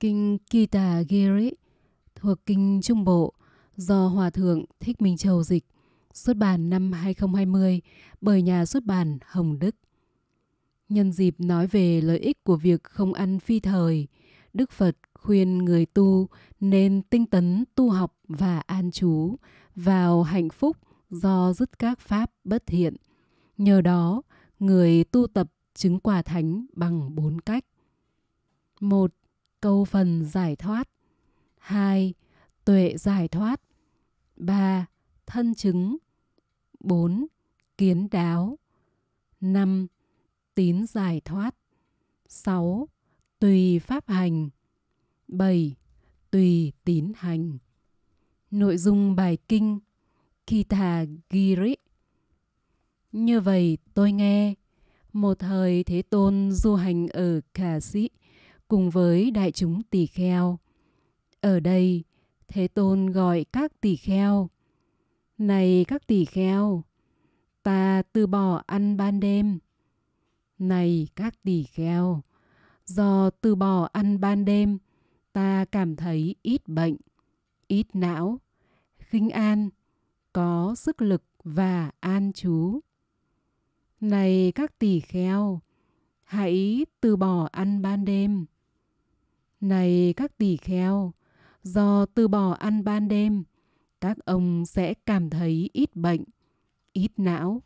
Kinh Kita Giri thuộc Kinh Trung Bộ do Hòa Thượng Thích Minh Châu dịch, xuất bản năm 2020 bởi nhà xuất bản Hồng Đức. Nhân dịp nói về lợi ích của việc không ăn phi thời, Đức Phật khuyên người tu nên tinh tấn tu học và an trú vào hạnh phúc do dứt các pháp bất thiện. Nhờ đó, người tu tập chứng quả thánh bằng bốn cách. một Câu phần giải thoát 2. Tuệ giải thoát 3. Thân chứng 4. Kiến đáo 5. Tín giải thoát 6. Tùy pháp hành 7. Tùy tín hành Nội dung bài kinh Kita Giri Như vậy tôi nghe, một thời Thế Tôn du hành ở Cà Sĩ cùng với đại chúng tỳ kheo. Ở đây, Thế Tôn gọi các tỳ kheo. Này các tỳ kheo, ta từ bỏ ăn ban đêm. Này các tỳ kheo, do từ bỏ ăn ban đêm, ta cảm thấy ít bệnh, ít não, khinh an, có sức lực và an trú. Này các tỳ kheo, hãy từ bỏ ăn ban đêm. Này các tỳ kheo, do từ bỏ ăn ban đêm, các ông sẽ cảm thấy ít bệnh, ít não,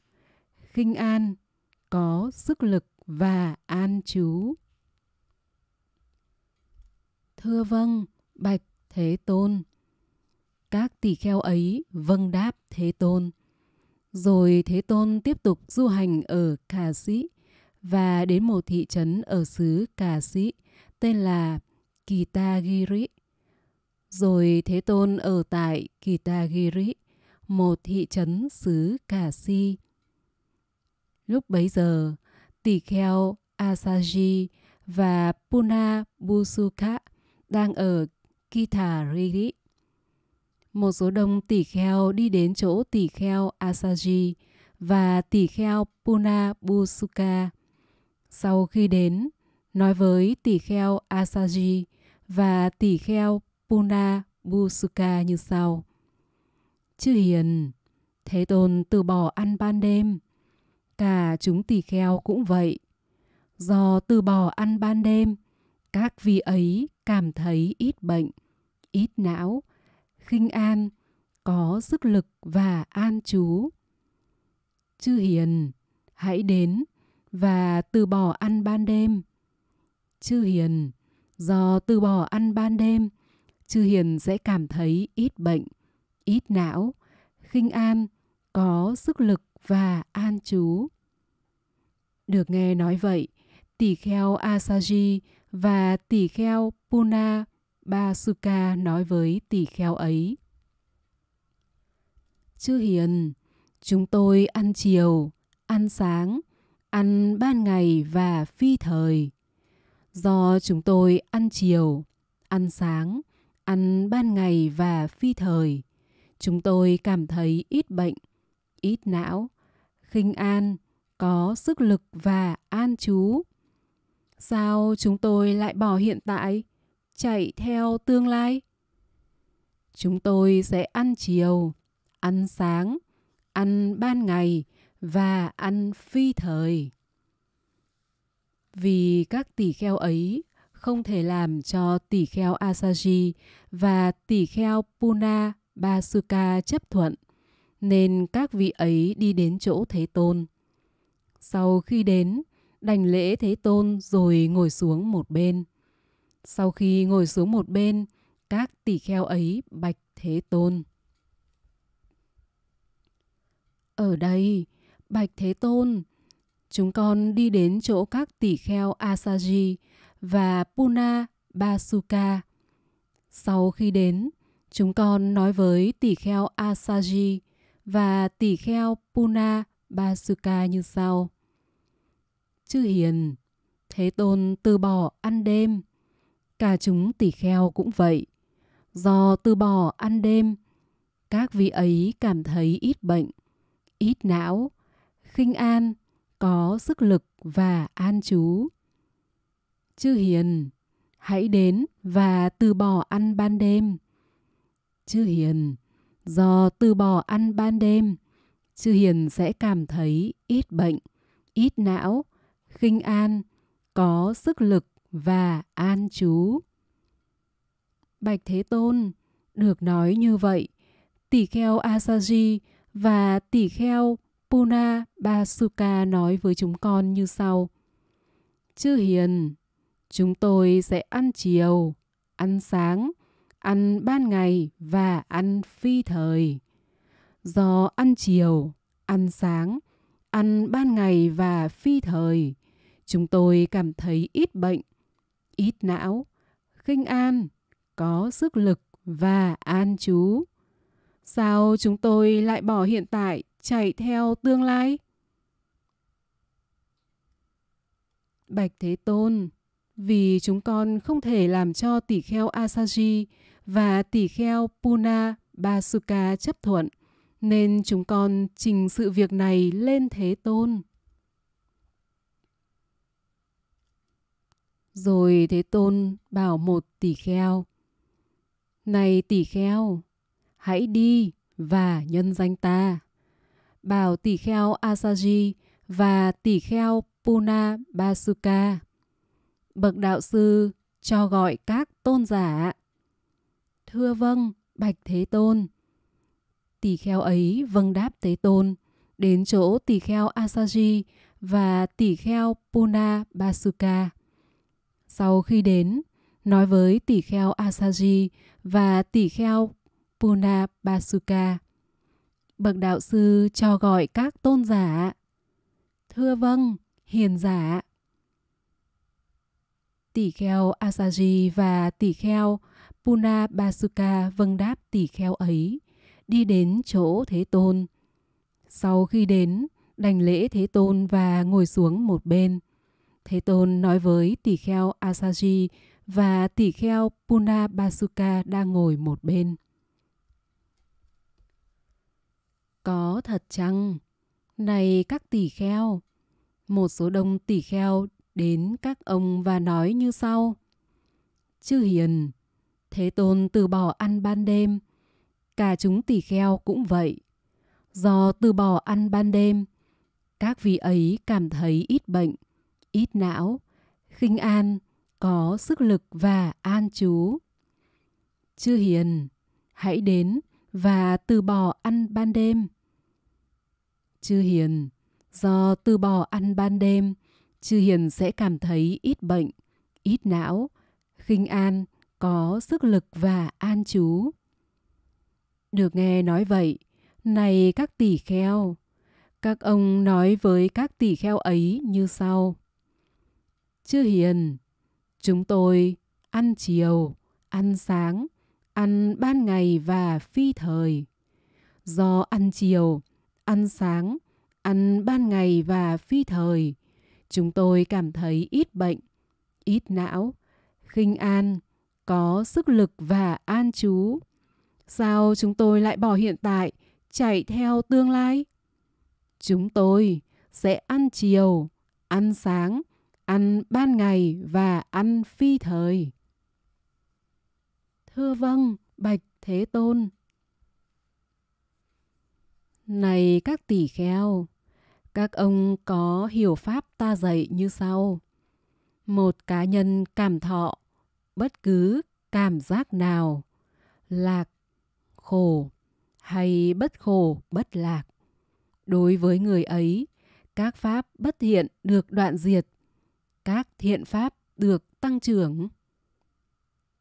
khinh an, có sức lực và an trú. Thưa vâng, bạch Thế Tôn. Các tỳ kheo ấy vâng đáp Thế Tôn. Rồi Thế Tôn tiếp tục du hành ở Cà Sĩ và đến một thị trấn ở xứ Cà Sĩ tên là Kitagiri. Rồi Thế Tôn ở tại Kitagiri, một thị trấn xứ Cà Si. Lúc bấy giờ, tỷ kheo Asaji và Puna Busuka đang ở Kitagiri một số đông tỷ kheo đi đến chỗ tỷ kheo Asaji và tỷ kheo Puna Busuka. Sau khi đến, nói với tỷ kheo Asaji và tỷ kheo Puna Busuka như sau. Chư hiền, Thế Tôn từ bỏ ăn ban đêm. Cả chúng tỷ kheo cũng vậy. Do từ bỏ ăn ban đêm, các vị ấy cảm thấy ít bệnh, ít não, khinh an, có sức lực và an trú. Chư hiền, hãy đến và từ bỏ ăn ban đêm. Chư hiền, do từ bỏ ăn ban đêm, chư hiền sẽ cảm thấy ít bệnh, ít não, khinh an, có sức lực và an trú. Được nghe nói vậy, tỷ kheo Asaji và tỷ kheo Puna Basuka nói với tỷ kheo ấy. Chư hiền, chúng tôi ăn chiều, ăn sáng, ăn ban ngày và phi thời. Do chúng tôi ăn chiều, ăn sáng, ăn ban ngày và phi thời, chúng tôi cảm thấy ít bệnh, ít não, khinh an, có sức lực và an trú. Sao chúng tôi lại bỏ hiện tại? chạy theo tương lai chúng tôi sẽ ăn chiều ăn sáng ăn ban ngày và ăn phi thời vì các tỷ kheo ấy không thể làm cho tỷ kheo Asaji và tỷ kheo Puna Basuka chấp thuận, nên các vị ấy đi đến chỗ Thế Tôn. Sau khi đến, đành lễ Thế Tôn rồi ngồi xuống một bên. Sau khi ngồi xuống một bên, các tỷ kheo ấy bạch Thế Tôn. Ở đây, bạch Thế Tôn, chúng con đi đến chỗ các tỷ kheo Asaji và Puna Basuka. Sau khi đến, chúng con nói với tỷ kheo Asaji và tỷ kheo Puna Basuka như sau. Chư hiền, Thế Tôn từ bỏ ăn đêm, Cả chúng tỷ kheo cũng vậy. Do từ bỏ ăn đêm, các vị ấy cảm thấy ít bệnh, ít não, khinh an, có sức lực và an trú. Chư hiền, hãy đến và từ bỏ ăn ban đêm. Chư Hiền, do từ bỏ ăn ban đêm, Chư Hiền sẽ cảm thấy ít bệnh, ít não, khinh an, có sức lực và an trú. Bạch Thế Tôn, được nói như vậy, tỷ kheo Asaji và tỷ kheo Puna Basuka nói với chúng con như sau. Chư Hiền, chúng tôi sẽ ăn chiều, ăn sáng, ăn ban ngày và ăn phi thời. Do ăn chiều, ăn sáng, ăn ban ngày và phi thời, chúng tôi cảm thấy ít bệnh, ít não, khinh an, có sức lực và an trú. Sao chúng tôi lại bỏ hiện tại chạy theo tương lai? Bạch Thế Tôn, vì chúng con không thể làm cho tỷ kheo Asaji và tỷ kheo Puna Basuka chấp thuận, nên chúng con trình sự việc này lên Thế Tôn. Rồi Thế Tôn bảo một tỷ kheo, Này tỷ kheo, hãy đi và nhân danh ta. Bảo tỷ kheo Asaji và tỷ kheo Puna Basuka. Bậc đạo sư cho gọi các tôn giả. Thưa vâng, Bạch Thế Tôn. Tỷ kheo ấy vâng đáp Thế Tôn, đến chỗ tỷ kheo Asaji và tỷ kheo Puna Basuka. Sau khi đến, nói với tỷ kheo Asaji và tỷ kheo Puna Basuka. Bậc đạo sư cho gọi các tôn giả. Thưa vâng, hiền giả. Tỷ kheo Asaji và tỷ kheo Puna Basuka vâng đáp tỷ kheo ấy, đi đến chỗ Thế Tôn. Sau khi đến, đành lễ Thế Tôn và ngồi xuống một bên. Thế Tôn nói với tỷ kheo Asaji và tỷ kheo Puna Basuka đang ngồi một bên. Có thật chăng? Này các tỷ kheo, một số đông tỷ kheo đến các ông và nói như sau. Chư hiền, Thế Tôn từ bỏ ăn ban đêm, cả chúng tỷ kheo cũng vậy. Do từ bỏ ăn ban đêm, các vị ấy cảm thấy ít bệnh, ít não, khinh an, có sức lực và an trú. Chư hiền, hãy đến và từ bỏ ăn ban đêm. Chư hiền, do từ bỏ ăn ban đêm, chư hiền sẽ cảm thấy ít bệnh, ít não, khinh an, có sức lực và an trú. Được nghe nói vậy, này các tỷ kheo, các ông nói với các tỷ kheo ấy như sau. Chư hiền, chúng tôi ăn chiều, ăn sáng, ăn ban ngày và phi thời. Do ăn chiều, ăn sáng, ăn ban ngày và phi thời, chúng tôi cảm thấy ít bệnh, ít não, khinh an, có sức lực và an trú. Sao chúng tôi lại bỏ hiện tại, chạy theo tương lai? Chúng tôi sẽ ăn chiều, ăn sáng, ăn ban ngày và ăn phi thời. Thưa vâng, Bạch Thế Tôn. Này các tỷ kheo, các ông có hiểu pháp ta dạy như sau. Một cá nhân cảm thọ bất cứ cảm giác nào, lạc, khổ hay bất khổ, bất lạc. Đối với người ấy, các pháp bất thiện được đoạn diệt, các thiện pháp được tăng trưởng.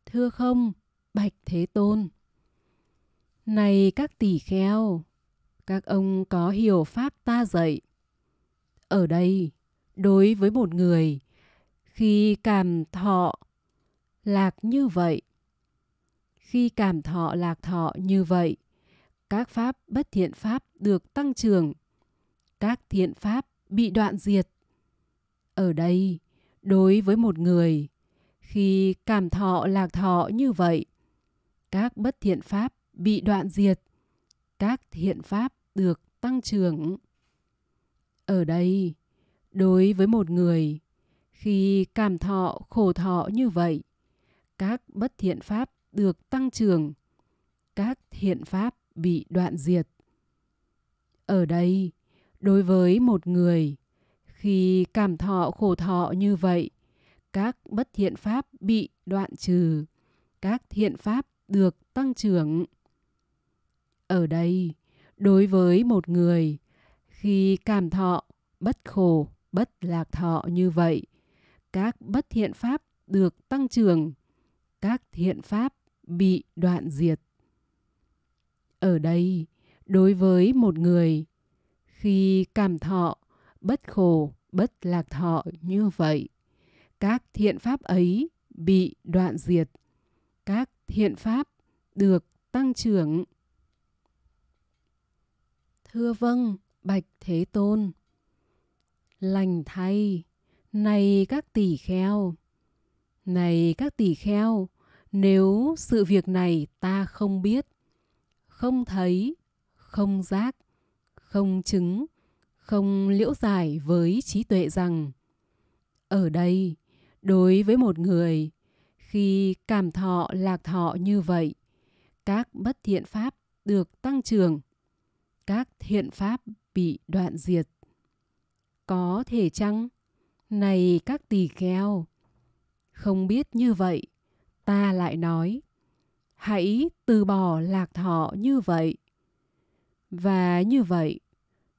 Thưa không, Bạch Thế Tôn. Này các tỷ kheo, các ông có hiểu pháp ta dạy. Ở đây, đối với một người, khi cảm thọ lạc như vậy, khi cảm thọ lạc thọ như vậy, các pháp bất thiện pháp được tăng trưởng, các thiện pháp bị đoạn diệt. Ở đây, đối với một người, khi cảm thọ lạc thọ như vậy, các bất thiện pháp bị đoạn diệt, các thiện pháp được tăng trưởng. Ở đây, đối với một người, khi cảm thọ khổ thọ như vậy, các bất thiện pháp được tăng trưởng, các thiện pháp bị đoạn diệt. Ở đây, đối với một người, khi cảm thọ khổ thọ như vậy, các bất thiện pháp bị đoạn trừ, các thiện pháp được tăng trưởng. Ở đây, đối với một người, khi cảm thọ bất khổ, bất lạc thọ như vậy, các bất thiện pháp được tăng trưởng, các thiện pháp bị đoạn diệt. Ở đây, đối với một người, khi cảm thọ bất khổ, bất lạc thọ như vậy, các thiện pháp ấy bị đoạn diệt, các thiện pháp được tăng trưởng. Thưa vâng, Bạch Thế Tôn. Lành thay, này các tỷ kheo. Này các tỷ kheo, nếu sự việc này ta không biết, không thấy, không giác, không chứng, không liễu giải với trí tuệ rằng ở đây, đối với một người, khi cảm thọ lạc thọ như vậy, các bất thiện pháp được tăng trưởng, các thiện pháp bị đoạn diệt. Có thể chăng? Này các tỳ kheo, không biết như vậy, ta lại nói, hãy từ bỏ lạc thọ như vậy. Và như vậy,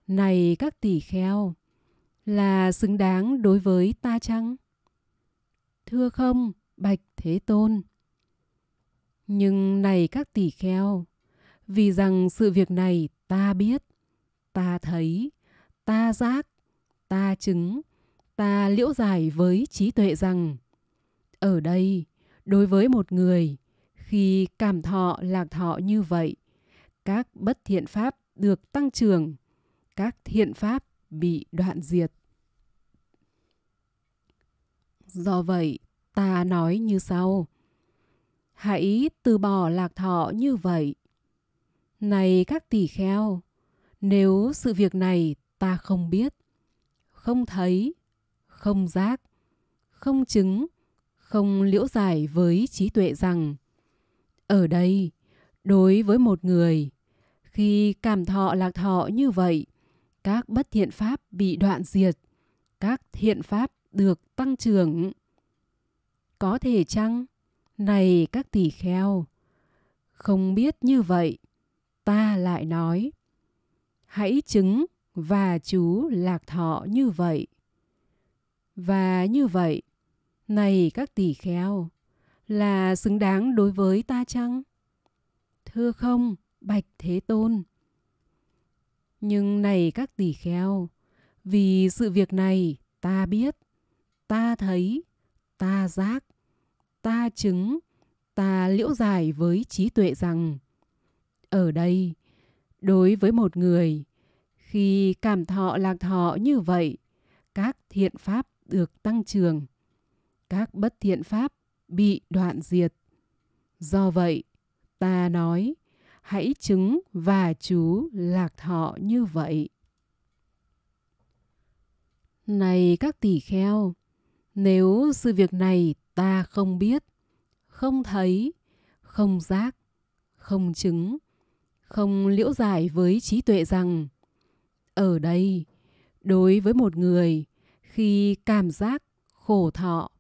này các tỳ kheo, là xứng đáng đối với ta chăng? Thưa không, Bạch Thế Tôn. Nhưng này các tỳ kheo, vì rằng sự việc này ta biết, ta thấy, ta giác, ta chứng, ta liễu giải với trí tuệ rằng ở đây, đối với một người, khi cảm thọ lạc thọ như vậy, các bất thiện pháp được tăng trưởng, các thiện pháp bị đoạn diệt. Do vậy, ta nói như sau. Hãy từ bỏ lạc thọ như vậy. Này các tỷ kheo, nếu sự việc này ta không biết, không thấy, không giác, không chứng, không liễu giải với trí tuệ rằng ở đây, đối với một người, khi cảm thọ lạc thọ như vậy, các bất thiện pháp bị đoạn diệt, các thiện pháp được tăng trưởng. Có thể chăng? Này các tỷ kheo, không biết như vậy, ta lại nói, hãy chứng và chú lạc thọ như vậy. Và như vậy, này các tỷ kheo, là xứng đáng đối với ta chăng? Thưa không, Bạch Thế Tôn. Nhưng này các tỷ kheo, vì sự việc này ta biết, ta thấy, ta giác, ta chứng, ta liễu giải với trí tuệ rằng ở đây, đối với một người, khi cảm thọ lạc thọ như vậy, các thiện pháp được tăng trưởng, các bất thiện pháp bị đoạn diệt. Do vậy, ta nói, hãy chứng và chú lạc thọ như vậy. Này các tỷ kheo, nếu sự việc này ta không biết, không thấy, không giác, không chứng, không liễu giải với trí tuệ rằng ở đây, đối với một người, khi cảm giác khổ thọ,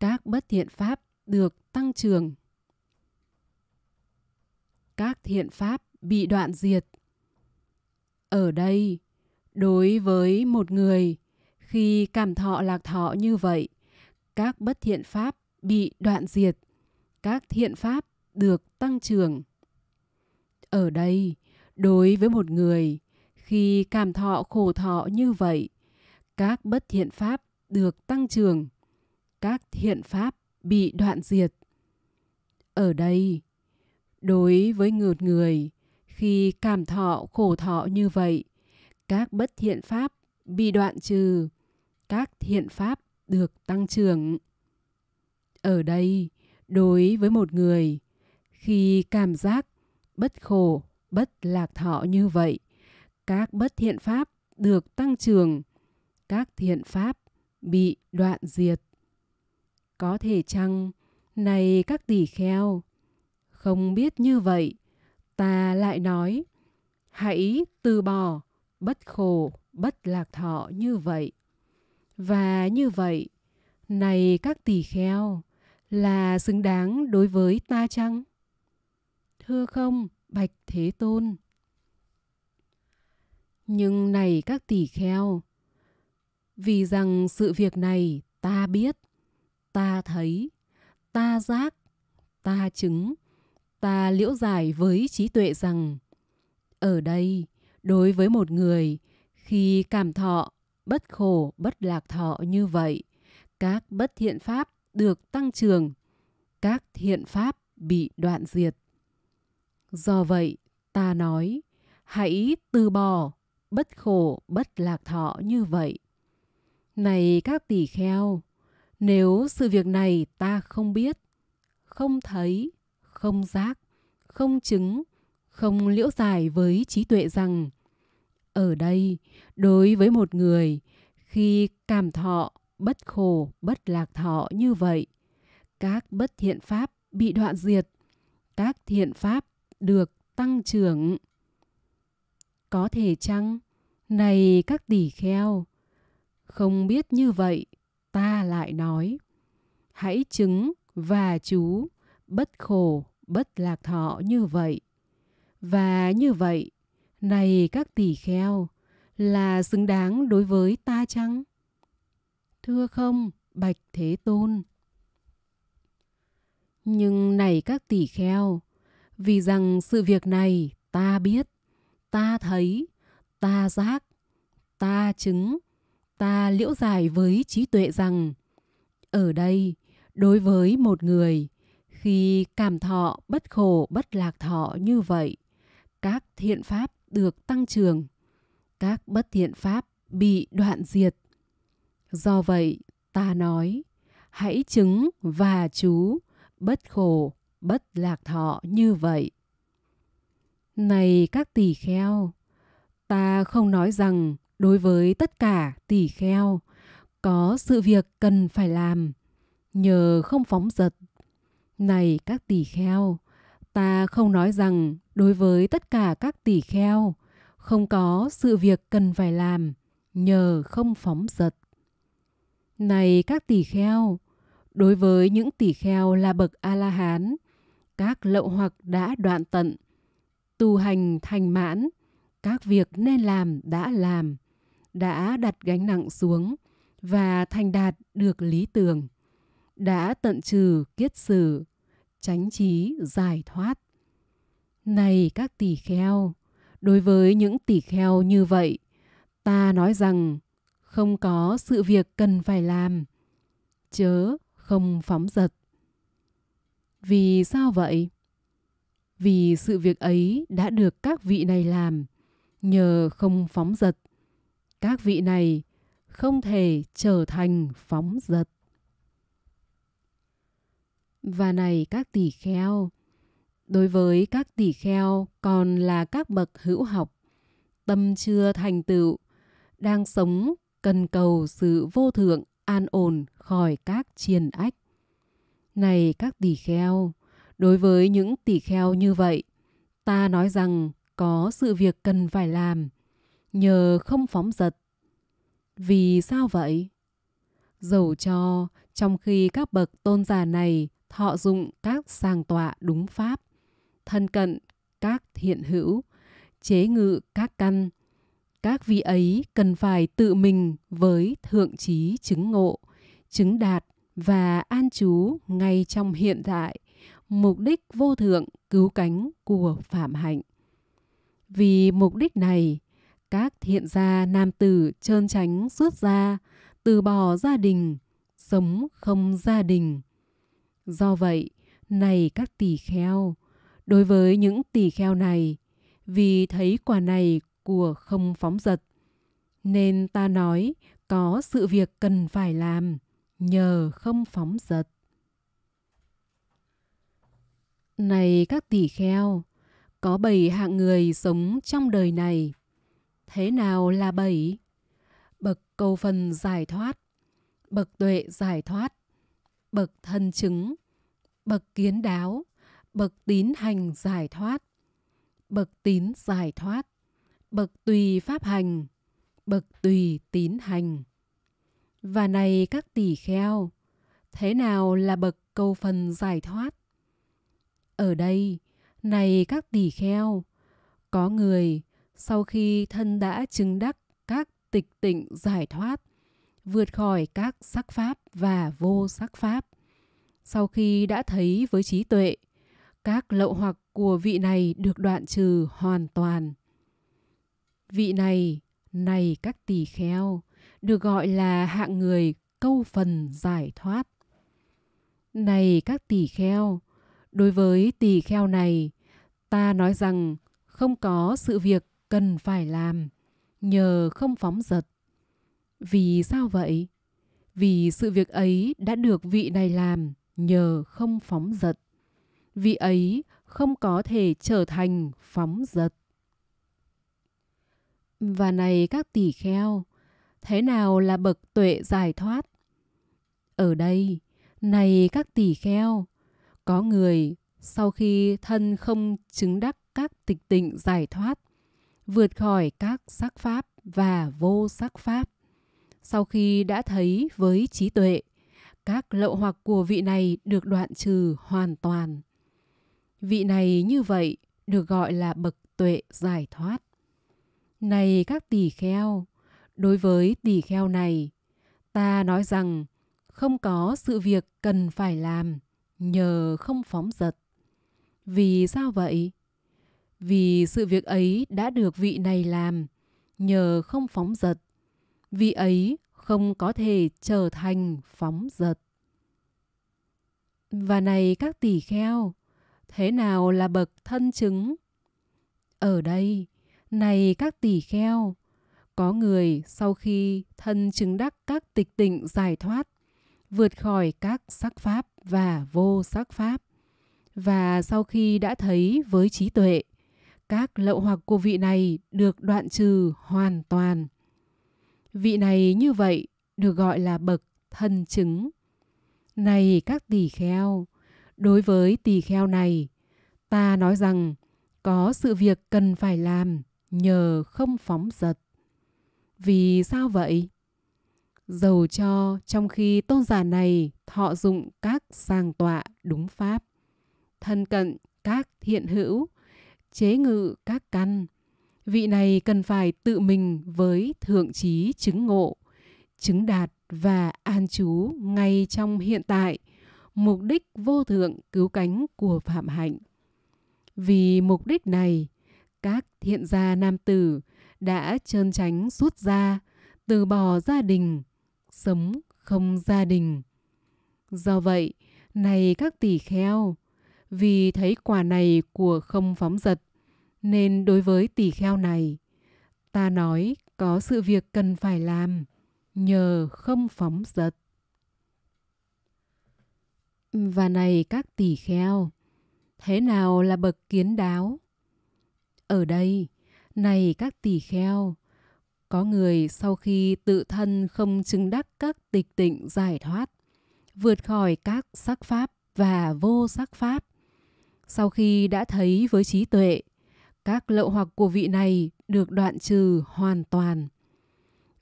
các bất thiện pháp được tăng trưởng. Các thiện pháp bị đoạn diệt. Ở đây, đối với một người, khi cảm thọ lạc thọ như vậy, các bất thiện pháp bị đoạn diệt, các thiện pháp được tăng trưởng. Ở đây, đối với một người, khi cảm thọ khổ thọ như vậy, các bất thiện pháp được tăng trưởng, các thiện pháp bị đoạn diệt. Ở đây, đối với ngược người, khi cảm thọ khổ thọ như vậy, các bất thiện pháp bị đoạn trừ, các thiện pháp được tăng trưởng. Ở đây, đối với một người, khi cảm giác bất khổ, bất lạc thọ như vậy, các bất thiện pháp được tăng trưởng, các thiện pháp bị đoạn diệt. Có thể chăng Này các tỷ kheo, không biết như vậy, ta lại nói, hãy từ bỏ, bất khổ, bất lạc thọ như vậy. Và như vậy, này các tỷ kheo, là xứng đáng đối với ta chăng? Thưa không, Bạch Thế Tôn. Nhưng này các tỷ kheo, vì rằng sự việc này ta biết, ta thấy, ta giác, ta chứng, ta liễu giải với trí tuệ rằng ở đây, đối với một người, khi cảm thọ bất khổ, bất lạc thọ như vậy, các bất thiện pháp được tăng trưởng, các thiện pháp bị đoạn diệt. Do vậy, ta nói, hãy từ bỏ bất khổ, bất lạc thọ như vậy. Này các tỷ kheo, nếu sự việc này ta không biết, không thấy, không giác, không chứng, không liễu giải với trí tuệ rằng ở đây, đối với một người, khi cảm thọ bất khổ, bất lạc thọ như vậy, các bất thiện pháp bị đoạn diệt, các thiện pháp được tăng trưởng. Có thể chăng, này các tỷ kheo, không biết như vậy, ta lại nói, hãy chứng và chú bất khổ, bất lạc thọ như vậy. Và như vậy, này các tỷ kheo, là xứng đáng đối với ta chăng? Thưa không, Bạch Thế Tôn. Nhưng này các tỷ kheo, vì rằng sự việc này ta biết, ta thấy, ta giác, ta chứng, ta liễu giải với trí tuệ rằng ở đây, đối với một người, khi cảm thọ bất khổ bất lạc thọ như vậy, các thiện pháp được tăng trưởng, các bất thiện pháp bị đoạn diệt. Do vậy, ta nói, hãy chứng và chú bất khổ, bất lạc thọ như vậy. Này các tỷ kheo, ta không nói rằng đối với tất cả tỷ kheo có sự việc cần phải làm nhờ không phóng dật. Này các tỷ kheo, ta không nói rằng đối với tất cả các tỷ kheo không có sự việc cần phải làm nhờ không phóng dật. Này các tỷ kheo, đối với những tỷ kheo là bậc A-la-hán, các lậu hoặc đã đoạn tận, tu hành thành mãn, các việc nên làm đã làm, đã đặt gánh nặng xuống và thành đạt được lý tưởng, đã tận trừ kiết sử, tránh trí giải thoát. Này các tỷ kheo, đối với những tỷ kheo như vậy, ta nói rằng không có sự việc cần phải làm, chớ không phóng dật. Vì sao vậy? Vì sự việc ấy đã được các vị này làm, nhờ không phóng dật. Các vị này không thể trở thành phóng dật. Và này các tỷ kheo, đối với các tỷ kheo còn là các bậc hữu học, tâm chưa thành tựu, đang sống cần cầu sự vô thượng an ổn khỏi các triền ách. Này các tỷ kheo, đối với những tỷ kheo như vậy, ta nói rằng có sự việc cần phải làm, nhờ không phóng dật. Vì sao vậy? Dầu cho trong khi các bậc tôn giả này thọ dụng các sàng tọa đúng pháp, thân cận các thiện hữu, chế ngự các căn, các vị ấy cần phải tự mình với thượng trí chứng ngộ, chứng đạt và an trú ngay trong hiện tại, mục đích vô thượng cứu cánh của phạm hạnh. Vì mục đích này, các thiện gia nam tử trơn tránh xuất gia, từ bỏ gia đình, sống không gia đình. Do vậy, này các tỷ kheo, đối với những tỷ kheo này, vì thấy quả này của không phóng dật, nên ta nói có sự việc cần phải làm nhờ không phóng dật. Này các tỷ kheo, có bảy hạng người sống trong đời này. Thế nào là bảy? Bậc cầu phần giải thoát, bậc tuệ giải thoát, bậc thân chứng, bậc kiến đáo, bậc tín hành giải thoát, bậc tín giải thoát, bậc tùy pháp hành, bậc tùy tín hành. Và này các tỷ kheo, thế nào là bậc câu phần giải thoát? Ở đây, này các tỷ kheo, có người sau khi thân đã chứng đắc các tịch tịnh giải thoát, vượt khỏi các sắc pháp và vô sắc pháp. Sau khi đã thấy với trí tuệ, các lậu hoặc của vị này được đoạn trừ hoàn toàn. Vị này, này các tỳ kheo, được gọi là hạng người câu phần giải thoát. Này các tỳ kheo, đối với tỳ kheo này, ta nói rằng không có sự việc cần phải làm nhờ không phóng dật. Vì sao vậy? Vì sự việc ấy đã được vị này làm nhờ không phóng dật. Vị ấy không có thể trở thành phóng dật. Và này các tỷ kheo, thế nào là bậc tuệ giải thoát? Ở đây, này các tỷ kheo, có người sau khi thân không chứng đắc các tịch tịnh giải thoát, vượt khỏi các sắc pháp và vô sắc pháp. Sau khi đã thấy với trí tuệ, các lậu hoặc của vị này được đoạn trừ hoàn toàn. Vị này như vậy được gọi là bậc tuệ giải thoát. Này các tỳ kheo, đối với tỳ kheo này, ta nói rằng không có sự việc cần phải làm nhờ không phóng dật. Vì sao vậy? Vì sự việc ấy đã được vị này làm nhờ không phóng dật. Vị ấy không có thể trở thành phóng dật. Và này các tỷ kheo, thế nào là bậc thân chứng? Ở đây, này các tỷ kheo, có người sau khi thân chứng đắc các tịch tịnh giải thoát, vượt khỏi các sắc pháp và vô sắc pháp. Và sau khi đã thấy với trí tuệ, các lậu hoặc của vị này được đoạn trừ hoàn toàn. Vị này như vậy được gọi là bậc thân chứng. Này các tỳ kheo, đối với tỳ kheo này, ta nói rằng có sự việc cần phải làm nhờ không phóng dật. Vì sao vậy? Dầu cho trong khi tôn giả này thọ dụng các sàng tọa đúng pháp, thân cận các thiện hữu, chế ngự các căn, vị này cần phải tự mình với thượng trí chứng ngộ, chứng đạt và an trú ngay trong hiện tại, mục đích vô thượng cứu cánh của phạm hạnh. Vì mục đích này, các thiện gia nam tử đã trơn tránh rút ra, từ bỏ gia đình, sống không gia đình. Do vậy, này các tỷ kheo, vì thấy quả này của không phóng dật, nên đối với tỷ kheo này, ta nói có sự việc cần phải làm, nhờ không phóng dật. Và này các tỷ kheo, thế nào là bậc kiến đáo? Ở đây, này các tỷ kheo, có người sau khi tự thân không chứng đắc các tịch tịnh giải thoát, vượt khỏi các sắc pháp và vô sắc pháp. Sau khi đã thấy với trí tuệ, các lậu hoặc của vị này được đoạn trừ hoàn toàn.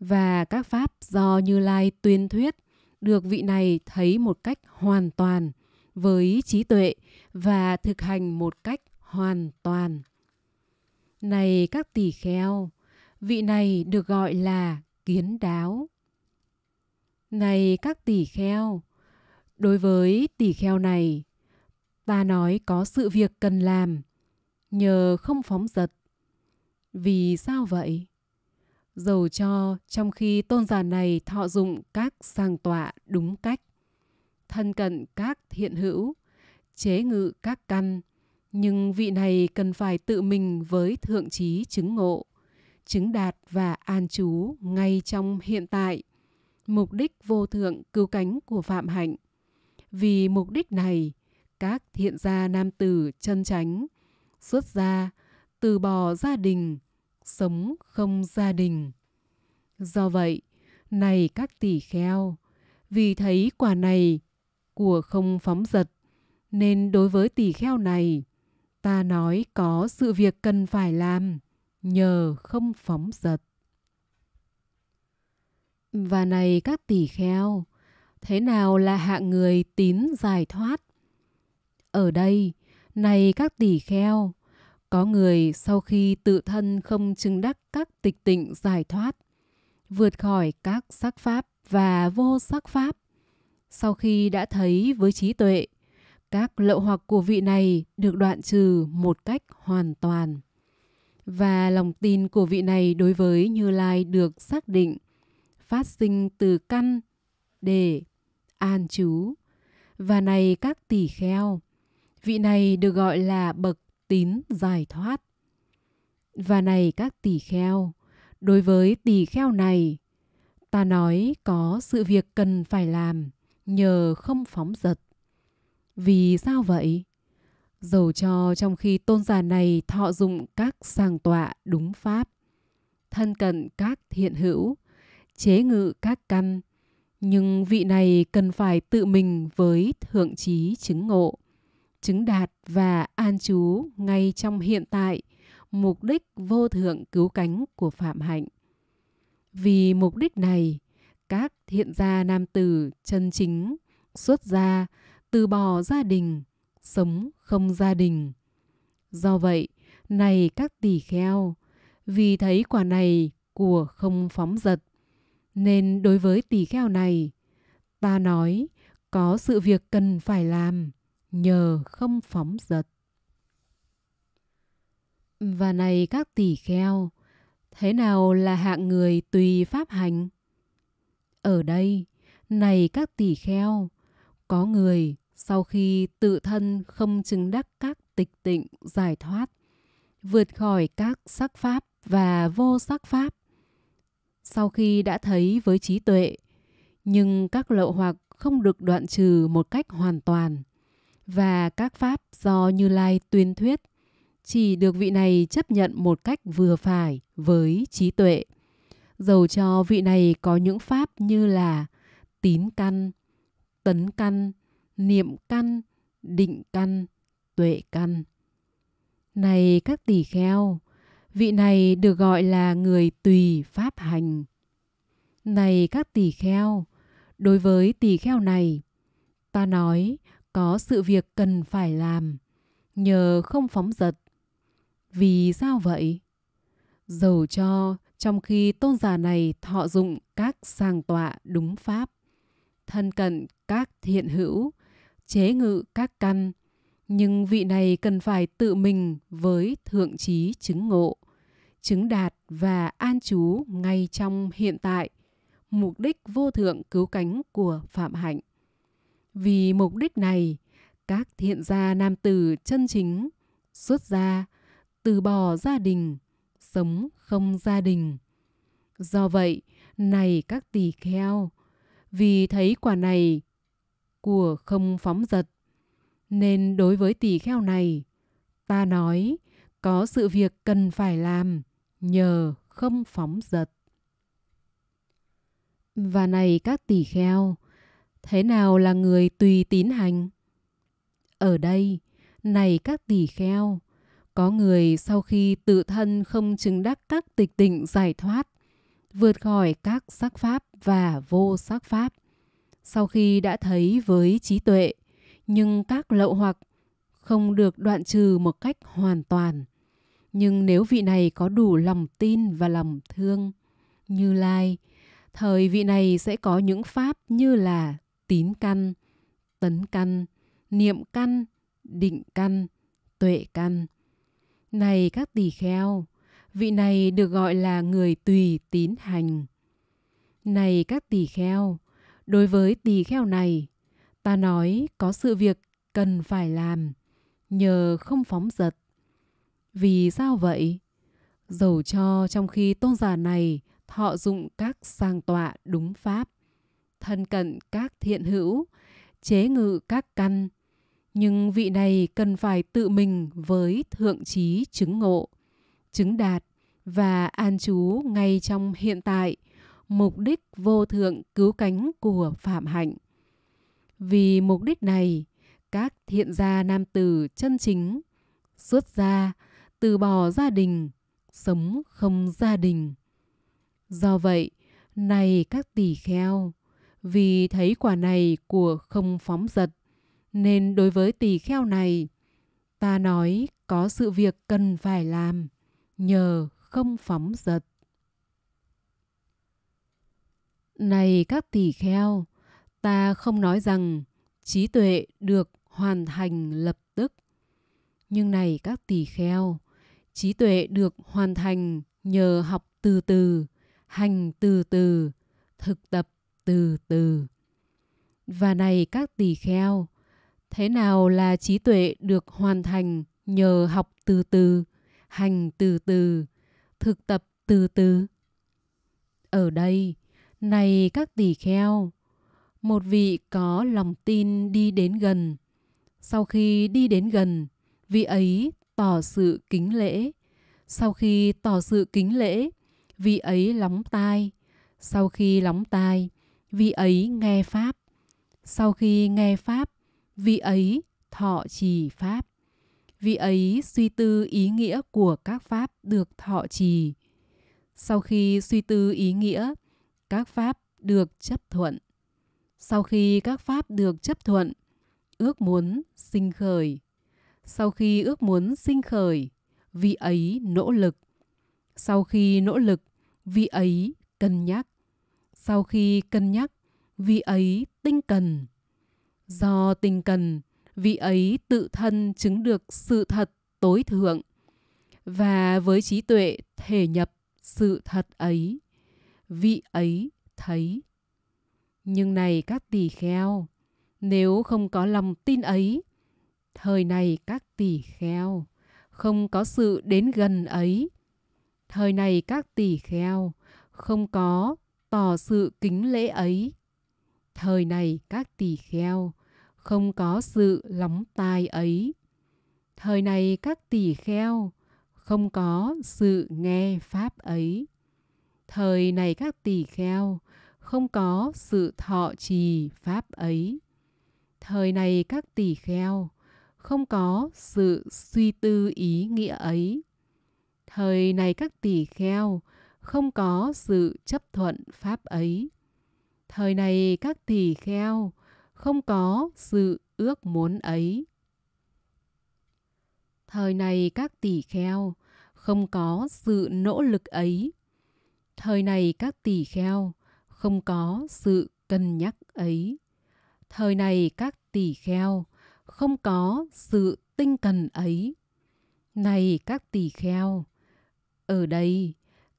Và các pháp do Như Lai tuyên thuyết được vị này thấy một cách hoàn toàn với trí tuệ và thực hành một cách hoàn toàn. Này các tỷ kheo, vị này được gọi là kiến đáo. Này các tỷ kheo, đối với tỷ kheo này, ta nói có sự việc cần làm, nhờ không phóng dật. Vì sao vậy? Dầu cho trong khi tôn giả này thọ dụng các sang tọa đúng cách, thân cận các thiện hữu, chế ngự các căn, nhưng vị này cần phải tự mình với thượng trí chứng ngộ, chứng đạt và an trú ngay trong hiện tại. Mục đích vô thượng cứu cánh của Phạm Hạnh. Vì mục đích này, các thiện gia nam tử chân chánh, xuất gia, từ bỏ gia đình, sống không gia đình. Do vậy, này các tỷ kheo, vì thấy quả này của không phóng dật, Nên đối với tỷ kheo này, ta nói có sự việc cần phải làm, nhờ không phóng dật. Và này các tỷ kheo, thế nào là hạng người tín giải thoát? Ở đây, này các tỷ kheo, có người sau khi tự thân không chứng đắc các tịch tịnh giải thoát, vượt khỏi các sắc pháp và vô sắc pháp, sau khi đã thấy với trí tuệ, các lậu hoặc của vị này được đoạn trừ một cách hoàn toàn. Và lòng tin của vị này đối với Như Lai được xác định, phát sinh từ căn, để, an chú Và này các tỷ kheo, vị này được gọi là bậc tín giải thoát. Và này các tỷ kheo, đối với tỷ kheo này, ta nói có sự việc cần phải làm nhờ không phóng dật. Vì sao vậy? Dầu cho trong khi tôn giả này thọ dụng các sàng tọa đúng pháp, thân cận các thiện hữu, chế ngự các căn, nhưng vị này cần phải tự mình với thượng trí chứng ngộ, chứng đạt và an trú ngay trong hiện tại, mục đích vô thượng cứu cánh của Phạm Hạnh. Vì mục đích này, các thiện gia nam tử chân chính, xuất gia, từ bỏ gia đình, sống không gia đình. Do vậy, này các tỷ kheo, vì thấy quả này của không phóng dật, nên đối với tỷ kheo này, ta nói có sự việc cần phải làm nhờ không phóng dật. Và này các tỷ kheo, thế nào là hạng người tùy pháp hành? Ở đây, này các tỷ kheo, có người sau khi tự thân không chứng đắc các tịch tịnh giải thoát, vượt khỏi các sắc pháp và vô sắc pháp. Sau khi đã thấy với trí tuệ, nhưng các lậu hoặc không được đoạn trừ một cách hoàn toàn, và các pháp do Như Lai tuyên thuyết chỉ được vị này chấp nhận một cách vừa phải với trí tuệ. Dầu cho vị này có những pháp như là tín căn, tấn căn, niệm căn, định căn, tuệ căn. Này các tỷ kheo, vị này được gọi là người tùy pháp hành. Này các tỷ kheo, đối với tỷ kheo này, ta nói có sự việc cần phải làm, nhờ không phóng dật. Vì sao vậy? Dầu cho trong khi tôn giả này thọ dụng các sàng tọa đúng pháp, thân cận các thiện hữu, chế ngự các căn, nhưng vị này cần phải tự mình với thượng trí chứng ngộ, chứng đạt và an trú ngay trong hiện tại, mục đích vô thượng cứu cánh của Phạm Hạnh. Vì mục đích này, các thiện gia nam tử chân chính, xuất gia, từ bỏ gia đình, sống không gia đình. Do vậy, này các tỳ kheo, vì thấy quả này của không phóng dật, nên đối với tỳ kheo này, ta nói có sự việc cần phải làm nhờ không phóng dật. Và này các tỳ kheo, thế nào là người tùy tín hành? Ở đây, này các tỳ kheo, có người sau khi tự thân không chứng đắc các tịch tịnh giải thoát, vượt khỏi các sắc pháp và vô sắc pháp. Sau khi đã thấy với trí tuệ, nhưng các lậu hoặc không được đoạn trừ một cách hoàn toàn. Nhưng nếu vị này có đủ lòng tin và lòng thương, như Lai, thời vị này sẽ có những pháp như là tín căn, tấn căn, niệm căn, định căn, tuệ căn. Này các tỳ kheo, vị này được gọi là người tùy tín hành. Này các tỳ kheo, đối với tỳ kheo này, ta nói có sự việc cần phải làm, nhờ không phóng dật. Vì sao vậy? Dầu cho trong khi tôn giả này thọ dụng các sang tọa đúng pháp, thân cận các thiện hữu, chế ngự các căn, nhưng vị này cần phải tự mình với thượng trí chứng ngộ, chứng đạt và an trú ngay trong hiện tại, mục đích vô thượng cứu cánh của Phạm Hạnh. Vì mục đích này, các thiện gia nam tử chân chính, xuất gia, từ bỏ gia đình, sống không gia đình. Do vậy, này các tỷ kheo, vì thấy quả này của không phóng dật, nên đối với tỷ kheo này, ta nói có sự việc cần phải làm, nhờ không phóng dật. Này các tỷ kheo, ta không nói rằng trí tuệ được hoàn thành lập tức. Nhưng này các tỷ kheo, trí tuệ được hoàn thành nhờ học từ từ, hành từ từ, thực tập từ từ. Và này các tỷ kheo, thế nào là trí tuệ được hoàn thành nhờ học từ từ, hành từ từ, thực tập từ từ? Ở đây, này các tỷ kheo, một vị có lòng tin đi đến gần. Sau khi đi đến gần, vị ấy tỏ sự kính lễ. Sau khi tỏ sự kính lễ, vị ấy lóng tai. Sau khi lóng tai, vị ấy nghe Pháp. Sau khi nghe Pháp, vị ấy thọ trì Pháp. Vị ấy suy tư ý nghĩa của các Pháp được thọ trì. Sau khi suy tư ý nghĩa, các Pháp được chấp thuận. Sau khi các Pháp được chấp thuận, ước muốn sinh khởi. Sau khi ước muốn sinh khởi, vị ấy nỗ lực. Sau khi nỗ lực, vị ấy cân nhắc. Sau khi cân nhắc, vị ấy tinh cần. Do tinh cần, vị ấy tự thân chứng được sự thật tối thượng và với trí tuệ thể nhập sự thật ấy vị ấy thấy. Nhưng này các tỳ kheo, nếu không có lòng tin ấy, thời này các tỳ kheo không có sự đến gần ấy. Thời này các tỳ kheo không có tỏ sự kính lễ ấy. Thời này các tỳ kheo không có sự lóng tai ấy. Thời này các tỳ kheo không có sự nghe pháp ấy thời này các tỳ kheo, không có sự thọ trì pháp ấy. Thời này các tỳ kheo, không có sự suy tư ý nghĩa ấy. Thời này các tỳ kheo, không có sự chấp thuận pháp ấy. Thời này các tỳ kheo, không có sự ước muốn ấy. Thời này các tỳ kheo, không có sự nỗ lực ấy thời này các tỳ kheo, không có sự cân nhắc ấy. Thời này các tỳ kheo, không có sự tinh cần ấy. Này các tỳ kheo, ở đây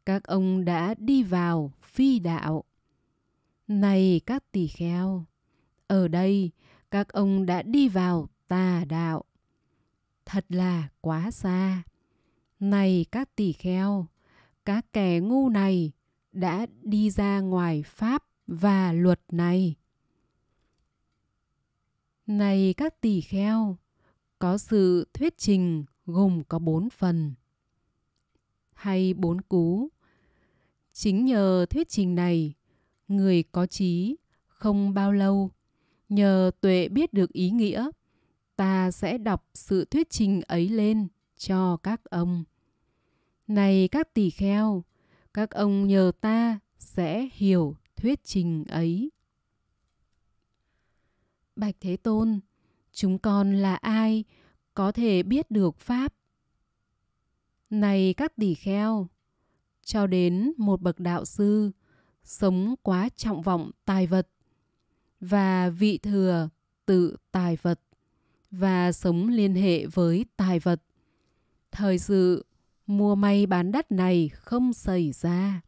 các ông đã đi vào phi đạo. Này các tỳ kheo, ở đây các ông đã đi vào tà đạo. Thật là quá xa. Này các tỳ kheo các kẻ ngu này đã đi ra ngoài pháp và luật này. Này các tỳ kheo, có sự thuyết trình gồm có bốn phần. Hay bốn cú. Chính nhờ thuyết trình này, người có trí không bao lâu, nhờ tuệ biết được ý nghĩa, ta sẽ đọc sự thuyết trình ấy lên cho các ông này các tỳ kheo, các ông nhờ ta sẽ hiểu thuyết trình ấy. Bạch thế tôn, chúng con là ai có thể biết được pháp? Này các tỳ kheo, cho đến một bậc đạo sư sống quá trọng vọng tài vật và vị thừa tự tài vật và sống liên hệ với tài vật, thời sự mua may bán đắt này không xảy ra.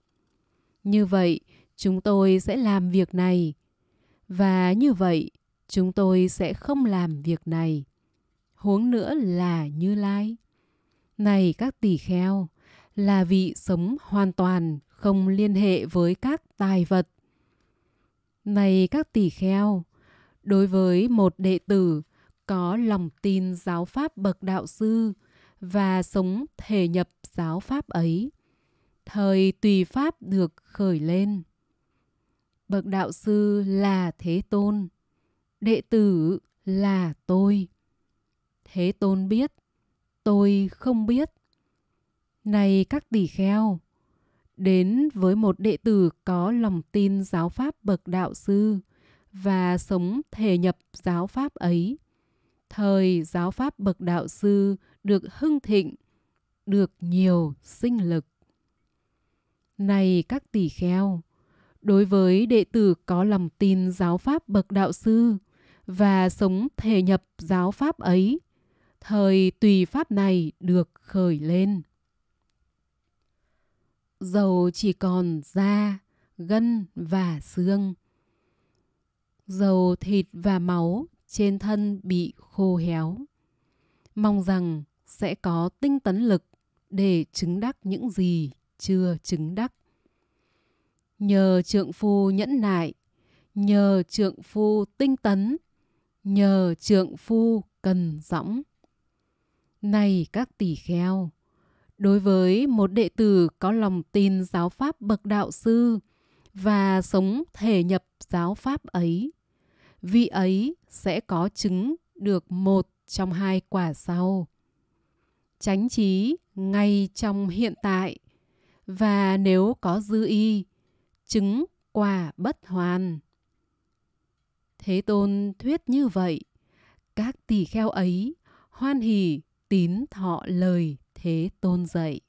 Như vậy, chúng tôi sẽ làm việc này. Và như vậy, chúng tôi sẽ không làm việc này. Huống nữa là như lai. Này các tỳ kheo, là vị sống hoàn toàn, không liên hệ với các tài vật. Này các tỳ kheo, đối với một đệ tử có lòng tin giáo pháp bậc đạo sư và sống thể nhập giáo pháp ấy thời tùy pháp được khởi lên bậc đạo sư là thế tôn đệ tử là tôi. Thế Tôn biết, tôi không biết. Này các tỷ kheo, đến với một đệ tử có lòng tin giáo pháp bậc đạo sư và sống thể nhập giáo pháp ấy. Thời giáo pháp bậc đạo sư được hưng thịnh, được nhiều sinh lực. Này các tỷ kheo, đối với đệ tử có lòng tin giáo pháp bậc đạo sư và sống thể nhập giáo pháp ấy, thời tùy pháp này được khởi lên. Dầu chỉ còn da, gân và xương. Dầu thịt và máu trên thân bị khô héo. Mong rằng sẽ có tinh tấn lực để chứng đắc những gì chưa chứng đắc. Nhờ trượng phu nhẫn nại, nhờ trượng phu tinh tấn, nhờ trượng phu cần dõng. Này các tỷ kheo, đối với một đệ tử có lòng tin giáo pháp bậc đạo sư và sống thể nhập giáo pháp ấy, vị ấy sẽ có chứng được một trong hai quả sau. Chánh trí ngay trong hiện tại và nếu có dư y, chứng quả bất hoàn. Thế Tôn thuyết như vậy, các tỳ kheo ấy hoan hỉ tín thọ lời Thế Tôn dạy.